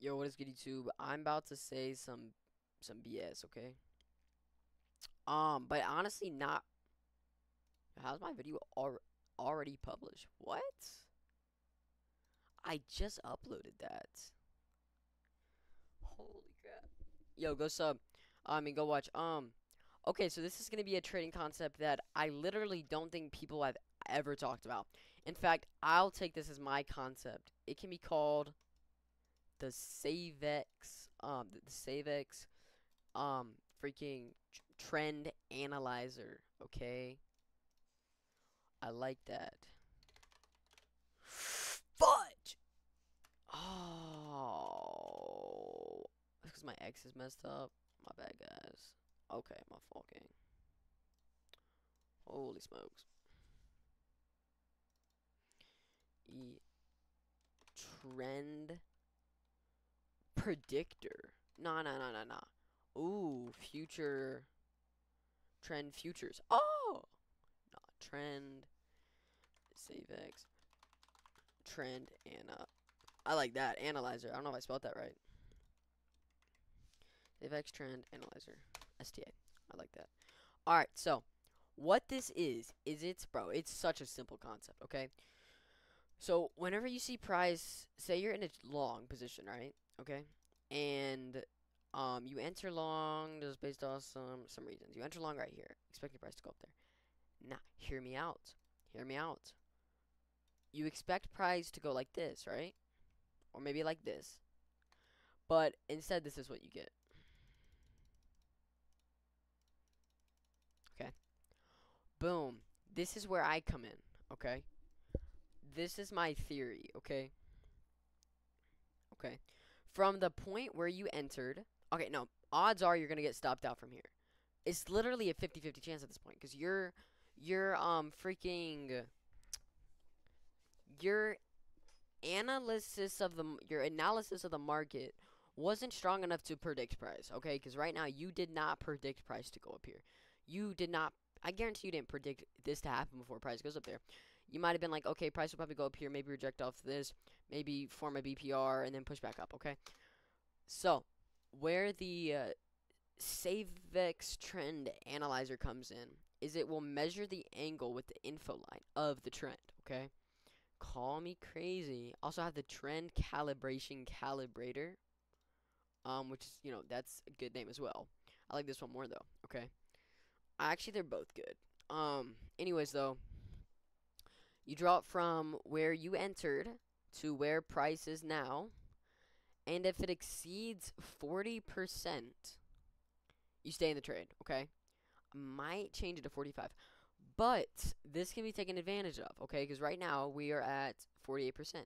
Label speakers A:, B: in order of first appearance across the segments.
A: Yo, what is good YouTube? I'm about to say some some BS, okay? Um, but honestly not How's my video al already published? What? I just uploaded that. Holy crap. Yo, go sub. I mean, go watch. Um, okay, so this is going to be a trading concept that I literally don't think people have ever talked about. In fact, I'll take this as my concept. It can be called the SaveX, um, the SaveX, um, freaking trend analyzer, okay? I like that. Fudge! Oh. Because my X is messed up. My bad, guys. Okay, my fault, gang. Holy smokes. E trend predictor. Nah, nah, nah, nah, nah. Ooh, future trend futures. Oh, not trend. SaveX trend and uh, I like that analyzer. I don't know if I spelled that right. SaveX trend analyzer STA. I like that. All right, so what this is is it's bro. It's such a simple concept. Okay. So whenever you see price, say you're in a long position, right? Okay, and um, you enter long just based off some some reasons. You enter long right here, expect your price to go up there. Now, hear me out. Hear me out. You expect price to go like this, right? Or maybe like this. But instead, this is what you get. Okay. Boom. This is where I come in, okay? This is my theory, okay? Okay. From the point where you entered, okay, no, odds are you're to get stopped out from here. It's literally a 50-50 chance at this point because you're you're um freaking your analysis of the your analysis of the market wasn't strong enough to predict price, okay? Because right now you did not predict price to go up here. You did not. I guarantee you didn't predict this to happen before price goes up there. You might have been like, okay, price will probably go up here, maybe reject off this, maybe form a BPR, and then push back up, okay? So, where the uh, SaveX trend analyzer comes in is it will measure the angle with the info line of the trend, okay? Call me crazy. Also have the trend calibration calibrator. Um, which is, you know, that's a good name as well. I like this one more though, okay? Actually, they're both good. Um, anyways though, you draw it from where you entered to where price is now. And if it exceeds 40%, you stay in the trade, okay? Might change it to 45. But this can be taken advantage of, okay? Because right now we are at 48%.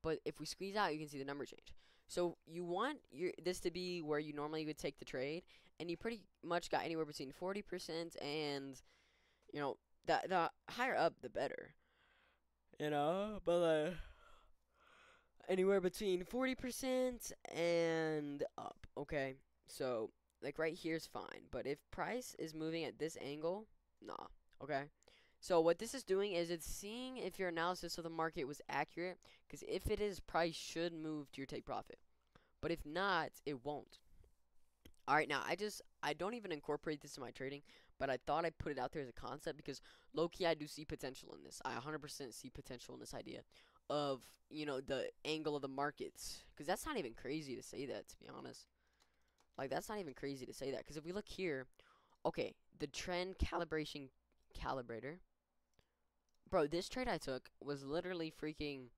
A: But if we squeeze out, you can see the number change. So you want your this to be where you normally would take the trade, and you pretty much got anywhere between 40% and, you know, the, the higher up, the better. You know, but uh, anywhere between 40% and up, okay? So, like right here is fine, but if price is moving at this angle, nah, Okay. So what this is doing is it's seeing if your analysis of the market was accurate. Because if it is, price should move to your take profit. But if not, it won't. Alright, now I just, I don't even incorporate this in my trading. But I thought I'd put it out there as a concept. Because low-key I do see potential in this. I 100% see potential in this idea. Of, you know, the angle of the markets. Because that's not even crazy to say that, to be honest. Like, that's not even crazy to say that. Because if we look here, okay, the trend calibration calibrator. Bro, this trade I took was literally freaking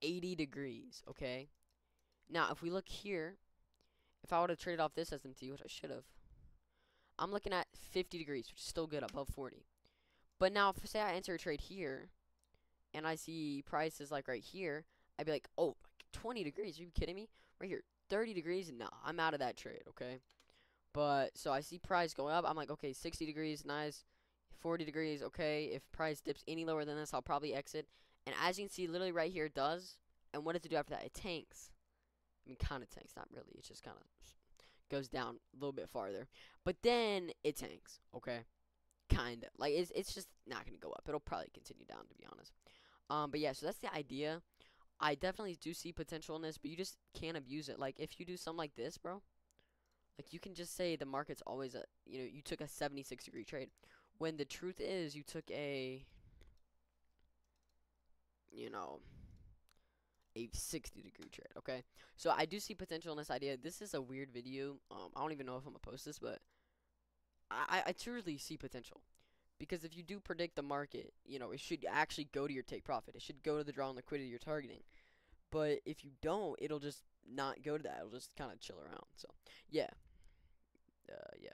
A: 80 degrees, okay? Now, if we look here, if I would have traded off this SMT, which I should have, I'm looking at 50 degrees, which is still good, above 40. But now, if I say I enter a trade here, and I see prices like right here, I'd be like, oh, 20 degrees, are you kidding me? Right here, 30 degrees, no, I'm out of that trade, okay? But, so I see price going up, I'm like, okay, 60 degrees, nice. 40 degrees, okay. If price dips any lower than this, I'll probably exit. And as you can see, literally right here, it does. And what does it do after that? It tanks. I mean, kind of tanks. Not really. It just kind of goes down a little bit farther. But then it tanks, okay? Kind of. Like, it's, it's just not going to go up. It'll probably continue down, to be honest. Um, but yeah, so that's the idea. I definitely do see potential in this, but you just can't abuse it. Like if you do something like this, bro, like you can just say the market's always a you know you took a 76 degree trade, when the truth is you took a you know a 60 degree trade. Okay, so I do see potential in this idea. This is a weird video. Um, I don't even know if I'm gonna post this, but I I truly see potential. Because if you do predict the market, you know, it should actually go to your take profit. It should go to the draw and liquidity you're targeting. But if you don't, it'll just not go to that. It'll just kind of chill around. So, yeah. Uh, yeah.